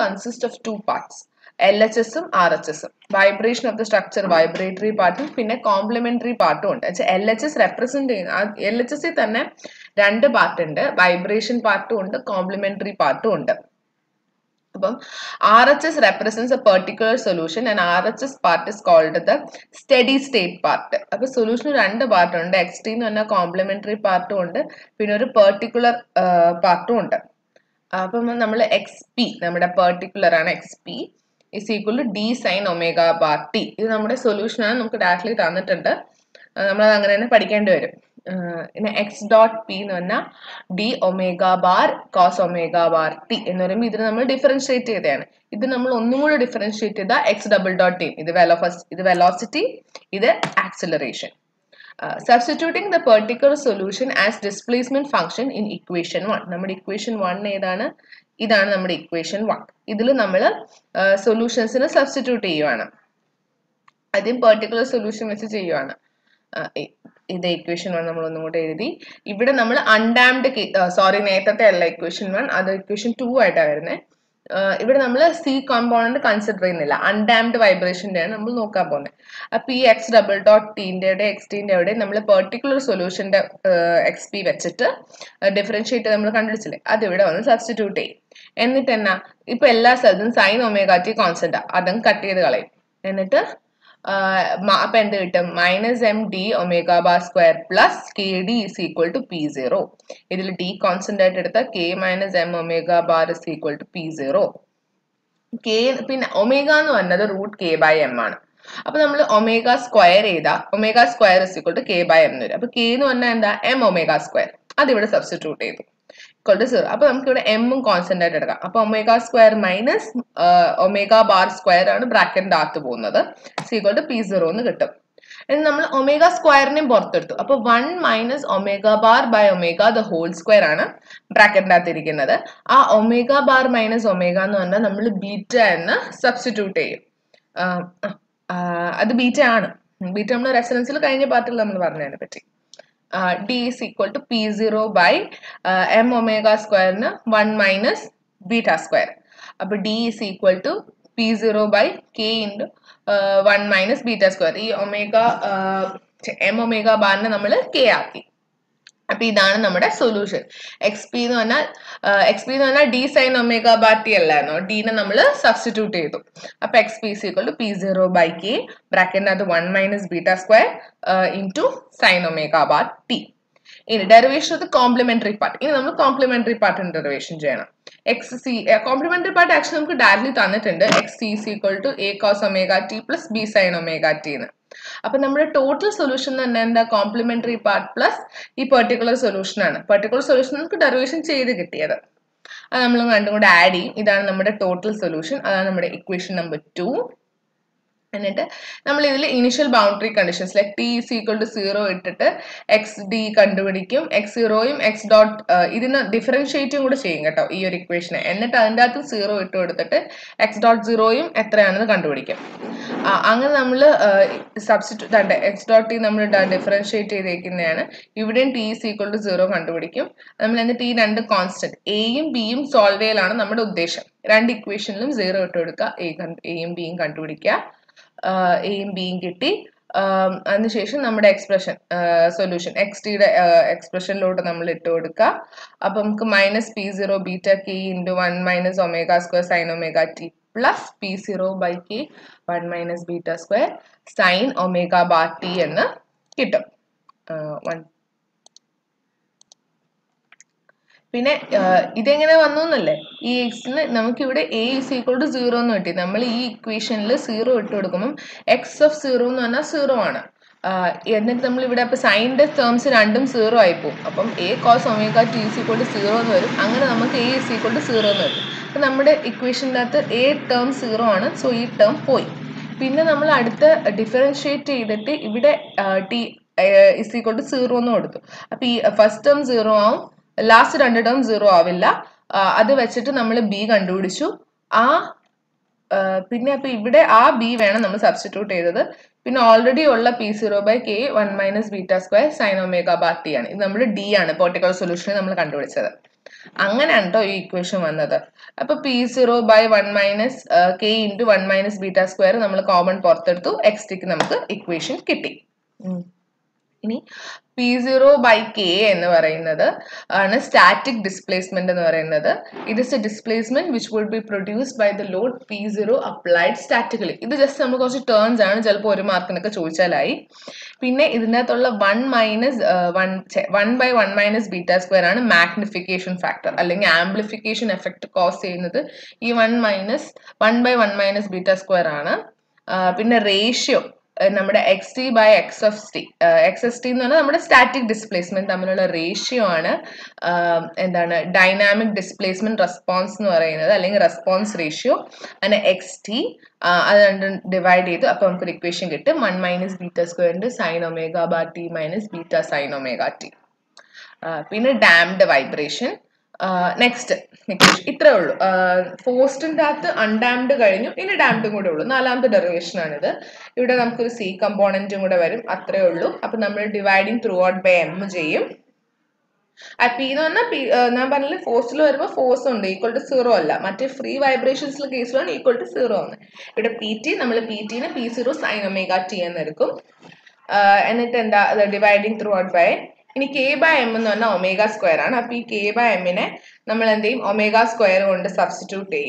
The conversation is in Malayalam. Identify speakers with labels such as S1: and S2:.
S1: Consist of two parts L H എസും ആർ എച്ച് എസും vibration of the structure vibratory പാർട്ടും പിന്നെ കോംപ്ലിമെന്ററി പാർട്ടും ഉണ്ട്. എൽ എച്ച് എസ് റെപ്രസെന്റ് ചെയ്യുന്ന എൽ എച്ച് എസിൽ തന്നെ രണ്ട് പാർട്ട് ഉണ്ട്. വൈബ്രേഷൻ പാർട്ടും ഉണ്ട് കോംപ്ലിമെന്ററി പാർട്ടും ഉണ്ട്. അപ്പം R H S represents a particular solution and R H S part is called the steady state part അപ്പൊ സൊല്യൂഷന് രണ്ട് പാർട്ടുണ്ട് എക്സ്ട്രീം എന്ന് പറഞ്ഞാൽ കോംപ്ലിമെന്ററി പാർട്ടും ഉണ്ട്. പിന്നെ ഒരു പെർട്ടിക്കുലർ പാർട്ടും ഉണ്ട്. അപ്പം നമ്മൾ എക്സ് പി നമ്മുടെ പെർട്ടിക്കുലർ ആണ് X P is equal to D sine omega bar T ഇത് നമ്മുടെ സൊല്യൂഷനാണ് നമുക്ക് ഡയറക്ട്ലി തന്നിട്ടുണ്ട്. നമ്മൾ അങ്ങനെ തന്നെ പഠിക്കേണ്ടി വരും. പിന്നെ എക്സ് ഡോട്ട് പി എന്ന് പറഞ്ഞാൽ D omega bar cos omega bar T എന്ന് പറയുമ്പോൾ ഇതിന് നമ്മൾ ഡിഫറൻഷിയേറ്റ് ചെയ്തതാണ്. ഇത് നമ്മൾ ഒന്നും കൂടി ഡിഫറൻഷിയേറ്റ് ചെയ്ത എക്സ് ഡബിൾ ഡോട്ട് ടി ഇത് വെലോഫസ് ഇത് വെലോസിറ്റി ഇത് acceleration substituting the particular solution as displacement function in equation one നമ്മുടെ ഇക്വേഷൻ വൺ ഏതാണ്? ഇതാണ് നമ്മുടെ ഇക്വേഷൻ വൺ ഇതിൽ നമ്മൾ സൊല്യൂഷൻസിന് സബ്സ്റ്റിറ്റ്യൂട്ട് ചെയ്യുവാണ്. ആദ്യം പെർട്ടിക്കുലർ സൊല്യൂഷൻ വെച്ച് ചെയ്യുവാണ്. ഇത് ഇക്വേഷൻ വൺ നമ്മൾ ഒന്നും കൂടെ എഴുതി. ഇവിടെ നമ്മൾ അൺഡാംഡ് സോറി നേരത്തെ അല്ല ഇക്വേഷൻ വൺ അത് ഇക്വേഷൻ ടു ആയിട്ടാണ് വരുന്നത് ഇവിടെ നമ്മൾ സി കോമ്പോണന്റ് കൺസിഡർ ചെയ്യുന്നില്ല. അൺഡാംഡ് വൈബ്രേഷന്റെ ആണ് നമ്മൾ നോക്കാൻ പോകുന്നത്. അപ്പൊ ഈ എക്സ് ഡബിൾ ഡോട്ട് ടീന്റെ എക്സ് ടീന്റെ അവിടെ നമ്മൾ പെർട്ടിക്കുലർ സൊല്യൂഷന്റെ എക്സ് പി വെച്ചിട്ട് ഡിഫറൻഷിയേറ്റ് നമ്മൾ കണ്ടുപിടിച്ചില്ലേ? അത് ഇവിടെ വന്ന് സബ്സ്റ്റിറ്റ്യൂട്ട് ചെയ്യും. എന്നിട്ട് എന്നാ ഇപ്പൊ എല്ലാ സ്ഥലത്തും സൈൻ ഒമേഗാറ്റി കോൺസെന്റ് അതും കട്ട് ചെയ്ത് കളയും. എന്നിട്ട് അപ്പൊ എന്ത് കിട്ടും? Minus M D omega bar square plus K D is equal to P zero ഇതിൽ ഡി കോൺസ്റ്റന്റ് ആയിട്ട് എടുത്ത K minus M omega bar is equal to P zero K പിന്നെ ഒമേഗ എന്ന് പറഞ്ഞത് റൂട്ട് കെ ബൈ എം ആണ്. അപ്പൊ നമ്മൾ ഒമേഗ സ്ക്വയർ ചെയ്താ omega square is equal to K by M എന്ന് വരും. അപ്പൊ കെ എന്ന് പറഞ്ഞാൽ എന്താ? എം ഒമേഗ സ്ക്വയർ അതിവിടെ സബ്സ്റ്റിറ്റ്യൂട്ട് ചെയ്തു. ഇക്വൽ ടു സീറോ അപ്പൊ നമുക്ക് ഇവിടെ എമ്മും കോൺസ്റ്റന്റ് ആയിട്ട് എടുക്കാം. അപ്പൊ omega square minus omega bar square ആണ് ബ്രാക്കറ്റിന്റെ അകത്ത് പോകുന്നത്. സീക്വൽ ടു പി സീറോ എന്ന് കിട്ടും. എന്ന് നമ്മൾ ഒമേഗ സ്ക്വയറിനെയും പുറത്തെടുത്തു. അപ്പൊ one minus omega bar by omega the whole square ആണ് ബ്രാക്കറ്റിന്റെ അകത്ത് ഇരിക്കുന്നത്. ആ ഒമേഗ ബാർ മൈനസ് ഒമേഗ എന്ന് പറഞ്ഞാൽ നമ്മൾ ബീറ്റ എന്ന് സബ്സ്റ്റിറ്റ്യൂട്ട് ചെയ്യും. അത് ബീറ്റ ആണ്. ബീറ്റ നമ്മൾ റെഫറൻസിൽ കഴിഞ്ഞ പാർട്ടിൽ നമ്മൾ പറഞ്ഞതിനെ പറ്റി. D is equal to P zero by M omega സ്ക്വയറിന് വൺ മൈനസ് ബീറ്റ സ്ക്വയർ അപ്പൊ D is equal to P zero by K into one minus beta square ഈ ഒമേഗ എം ഒമേഗ ബാറിനെ നമ്മൾ കെ ആക്കി. അപ്പൊ ഇതാണ് നമ്മുടെ സൊല്യൂഷൻ എക്സ് പി എന്ന് പറഞ്ഞാൽ എക്സ് പി എന്ന് പറഞ്ഞാൽ D sine omega bar T അല്ലായിരുന്നോ? ഡീനെ നമ്മൾ സബ്സ്റ്റിറ്റ്യൂട്ട് ചെയ്തു. അപ്പൊ X P C equal to P zero by K ബ്രാക്കറ്റിനകത്ത് one minus beta square into sine omega bar T ഇനി derivation of the complementary part ഇനി നമ്മൾ കോംപ്ലിമെന്ററി പാർട്ടിന് ഡെറിവേഷൻ ചെയ്യണം. X C complementary part actually നമുക്ക് ഡയറക്ട്ലി തന്നിട്ടുണ്ട്. X C equal to A cos omega T plus B sine omega T എന്ന് അപ്പൊ നമ്മുടെ ടോട്ടൽ സൊല്യൂഷൻ തന്നെ എന്താ? കോംപ്ലിമെന്ററി പാർട്ട് പ്ലസ് ഈ പെർട്ടിക്കുലർ സൊല്യൂഷൻ ആണ്. പെർട്ടിക്കുലർ സൊല്യൂഷൻ നമുക്ക് ഡെറിവേഷൻ ചെയ്ത് കിട്ടിയത്. അത് നമ്മൾ രണ്ടും കൂടെ ആഡ് ചെയ്യും. ഇതാണ് നമ്മുടെ ടോട്ടൽ സൊല്യൂഷൻ അതാണ് നമ്മുടെ ഇക്വേഷൻ നമ്പർ ടു എന്നിട്ട് നമ്മൾ ഇതിൽ initial boundary conditions like T is equal to zero ഇട്ടിട്ട് എക്സ് ഡി കണ്ടുപിടിക്കും. എക്സ് സീറോയും എക്സ് ഡോട്ട് ഇതിന് ഡിഫറൻഷിയേറ്റും കൂടെ ചെയ്യും കേട്ടോ ഈ ഒരു ഇക്വേഷനെ എന്നിട്ട് അതിന്റെ അകത്ത് സീറോ ഇട്ട് കൊടുത്തിട്ട് എക്സ് ഡോട്ട് സീറോയും എത്രയാണെന്ന് കണ്ടുപിടിക്കും. അങ്ങനെ നമ്മൾ സബ്സ്റ്റിറ്റ്യൂട്ട് തണ്ട് എക്സ് ഡോട്ട് ടി നമ്മൾ ഡിഫറൻഷിയേറ്റ് ചെയ്തേക്കുന്നതാണ്. ഇവിടെയും T is equal to zero കണ്ടുപിടിക്കും. നമ്മൾ എന്നിട്ട് ഈ രണ്ട് കോൺസ്റ്റന്റ് എയും ബിയും സോൾവ് ചെയ്യലാണ് നമ്മുടെ ഉദ്ദേശം. രണ്ട് ഇക്വേഷനിലും സീറോ ഇട്ട് കൊടുക്കുക. എയും ബിയും കണ്ടുപിടിക്കുക. എയും ബിയും കിട്ടി. അതിനുശേഷം നമ്മുടെ എക്സ്പ്രഷൻ സൊല്യൂഷൻ എക്സ് ടിയുടെ എക്സ്പ്രഷനിലോട്ട് നമ്മൾ ഇട്ട് കൊടുക്കുക അപ്പൊ നമുക്ക് minus P zero beta K into one minus omega square sine omega T plus P zero by K one minus beta square sine omega bar T എന്ന് കിട്ടും. വൺ പിന്നെ ഇതെങ്ങനെ വന്നു എന്നല്ലേ ഈ എക്സിന് നമുക്കിവിടെ A is equal to zero എന്ന് കിട്ടി. നമ്മൾ ഈ ഇക്വേഷനിൽ സീറോ ഇട്ട് കൊടുക്കുമ്പം എക്സ് ഓഫ് സീറോ എന്ന് പറഞ്ഞാൽ സീറോ ആണ്. എന്നിട്ട് നമ്മൾ ഇവിടെ അപ്പോൾ സൈന്റെ ടേംസ് രണ്ടും സീറോ ആയി പോകും അപ്പം A cos omega T is equal to zero എന്ന് വരും. അങ്ങനെ നമുക്ക് A is equal to zero എന്ന് വരും. അപ്പം നമ്മുടെ ഇക്വേഷന്റെ അകത്ത് എ ടേം സീറോ ആണ്. സോ ഈ ടേം പോയി. പിന്നെ നമ്മൾ അടുത്ത ഡിഫറൻഷിയേറ്റ് ചെയ്തിട്ട് ഇവിടെ T is equal to zero എന്ന് കൊടുത്തു. അപ്പോൾ ഈ ഫസ്റ്റ് ടേം സീറോ ആവും. ലാസ്റ്റ് രണ്ട് ടേം സീറോ ആവില്ല. അത് വെച്ചിട്ട് നമ്മൾ ബി കണ്ടുപിടിച്ചു. ആ പിന്നെ അപ്പൊ ഇവിടെ ആ ബി വേണം നമ്മൾ സബ്സ്റ്റിറ്റ്യൂട്ട് ചെയ്തത്. പിന്നെ ഓൾറെഡി ഉള്ള P zero by K one minus beta square sine omega ആണ്. ഇത് നമ്മൾ ഡി ആണ് പോർട്ടിക്കൽ സൊല്യൂഷൻ നമ്മൾ കണ്ടുപിടിച്ചത്. അങ്ങനെയാണ് കേട്ടോ ഈ ഇക്വേഷൻ വന്നത്. അപ്പൊ P zero by one minus K into one minus beta square നമ്മൾ കോമൺ പുറത്തെടുത്തു. എക്സ്റ്റിക്ക് നമുക്ക് ഇക്വേഷൻ കിട്ടി. ഇനി പി സീറോ ബൈ കെ എന്ന് പറയുന്നത് ആണ് സ്റ്റാറ്റിക് ഡിസ്പ്ലേസ്മെന്റ് എന്ന് പറയുന്നത്. It is a displacement which would be produced by the load P zero applied statically ഇത് ജസ്റ്റ് നമ്മൾ കുറച്ച് ടേൺസ് ആണ് ചിലപ്പോൾ ഒരു മാർക്കിനൊക്കെ ചോദിച്ചാലായി. പിന്നെ ഇതിനകത്തുള്ള one minus one one by one minus beta square ആണ് മാഗ്നിഫിക്കേഷൻ ഫാക്ടർ അല്ലെങ്കിൽ ആംപ്ലിഫിക്കേഷൻ എഫക്ട് കോസ് ചെയ്യുന്നത് ഈ one minus one by one minus beta square ആണ്. പിന്നെ റേഷ്യോ നമ്മുടെ X T by X F T X S T എന്ന് പറഞ്ഞാൽ നമ്മുടെ സ്റ്റാറ്റിക് ഡിസ്പ്ലേസ്മെന്റ് തമ്മിലുള്ള റേഷ്യോ ആണ് എന്താണ് ഡൈനാമിക് ഡിസ്പ്ലേസ്മെന്റ് റെസ്പോൺസ് എന്ന് പറയുന്നത് അല്ലെങ്കിൽ റെസ്പോൺസ് റേഷ്യോ അങ്ങനെ എക്സ് ടി അത് രണ്ടും ഡിവൈഡ് ചെയ്തു അപ്പോൾ നമുക്കൊരു ഇക്വേഷൻ കിട്ടും. വൺ മൈനസ് ബീറ്റ സ്ക്വയറിന്റെ sine omega bar T minus beta sine omega T പിന്നെ ഡാംഡ് വൈബ്രേഷൻ നെക്സ്റ്റ് ഇത്രേ ഉള്ളൂ. ഫോസ്റ്റിന്റെ അകത്ത് അൺഡാംഡ് കഴിഞ്ഞു. ഇനി ഡാംഡും കൂടെ ഉള്ളൂ. നാലാമത്തെ ഡെറിവേഷൻ ആണിത്. ഇവിടെ നമുക്കൊരു സി കമ്പോണന്റും കൂടെ വരും. അത്രേ ഉള്ളൂ. അപ്പൊ നമ്മൾ dividing throughout by M ചെയ്യും പി എന്ന് പറഞ്ഞാൽ പി ഞാൻ പറഞ്ഞില്ല ഫോഴ്സിൽ വരുമ്പോൾ ഫോഴ്സ് ഉണ്ട്. ഈക്വൽ ടു സീറോ അല്ല. മറ്റേ ഫ്രീ വൈബ്രേഷൻസിൽ കേസിലാണ് ഈക്വൽ ടു സീറോ ആണ്. ഇവിടെ പി ടി നമ്മൾ പി ടീനെ പി സീറോ സൈൻ ടി എന്നെടുക്കും എന്നിട്ട് എന്താ ഡിവൈഡിങ് ത്രൂ ഔട്ട് ബൈ ഇനി കെ ബൈ എം എന്ന് പറഞ്ഞാൽ ഒമേഗ സ്ക്വയർ ആണ്. അപ്പൊ ഈ കെ ബൈ എമ്മിനെ നമ്മൾ എന്ത് ചെയ്യും? ഒമേഗ സ്ക്വയർ കൊണ്ട് സബ്സ്റ്റിറ്റ്യൂട്ട് ചെയ്യും.